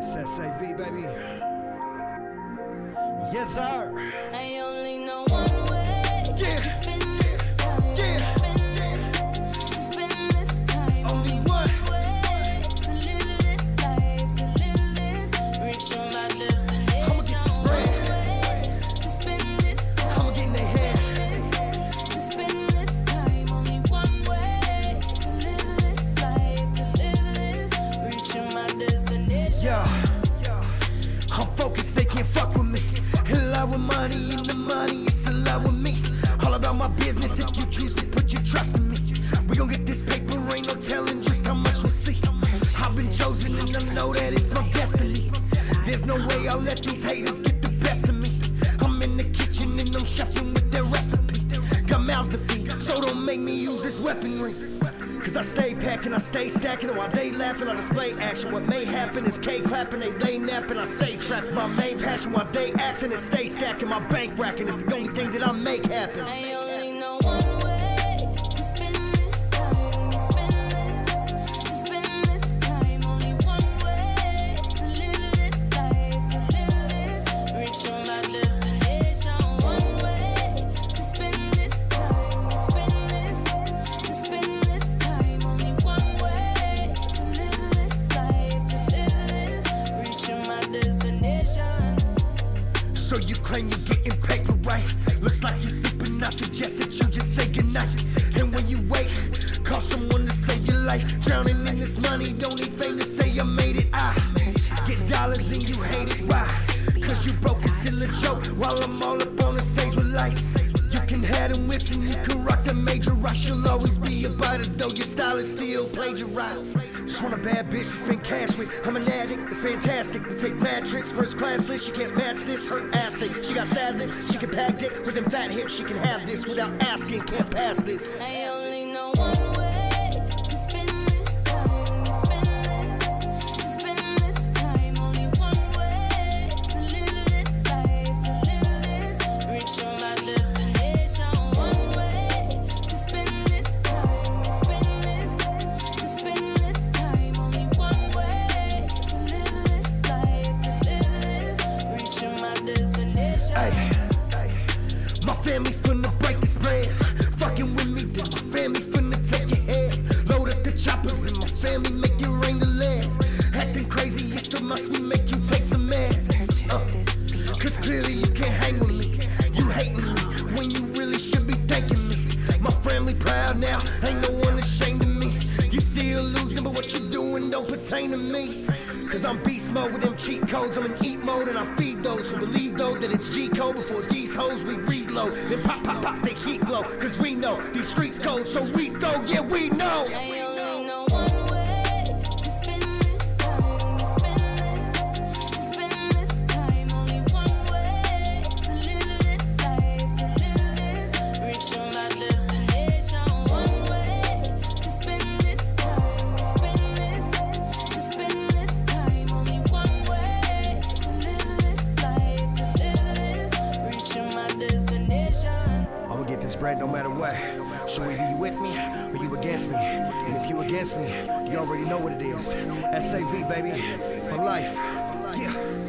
SAV, baby. Yes, sir. Business, if you choose to put your trust in me. We gon' get this paper, ain't no telling just how much we'll see. I've been chosen, and I know that it's my destiny. There's no way I'll let these haters get the best of me. I'm in the kitchen, and I'm chefing with their recipe. Got mouths to feed, so don't make me use this weaponry. Cause I stay packing, I stay stacking, while they laughing, I display action. What may happen is K clapping, they lay napping, I stay trapped. My main passion while they acting is stay stacking, my bank racking. It's the only thing that I make happen. So you claim you're getting paper right? Looks like you're sleeping, I suggest that you just say goodnight. And when you wake, call someone to save your life. Drowning in this money, don't need fame to say I made it. I get dollars and you hate it. Why? Cause you broke it's still a joke while I'm all up on the stage with lights. You can have them whips and you can rock the major rock. She'll always be about it though your style is still plagiarized. Just want a bad bitch to spend cash with. I'm an addict, it's fantastic. We take bad tricks, first class list. She can't match this, her ass thick. She got sad lips, she can pack it. With them fat hips, she can have this without asking, can't pass this. I only know family finna break this bread. Fucking with me, then my family finna take your head. Load up the choppers and my family make you rain the lead. Acting crazy, it's a must we make you take some meds. Uh, Cause clearly you can't hang with me. You hating me when you really should be thanking me. My family proud now, ain't no one ashamed of me. You still losing, but what you doing don't pertain to me. Cause I'm beast mode with them cheat codes. I'm in eat mode and I feed those who believe though that it's G code. Before these hoes we reload. Then pop, pop, pop, they heat glow. Cause we know these streets cold, so we go, yeah, we know. No matter what. So either you with me or you against me. And if you against me, you already know what it is. SAV, baby, for life. Yeah.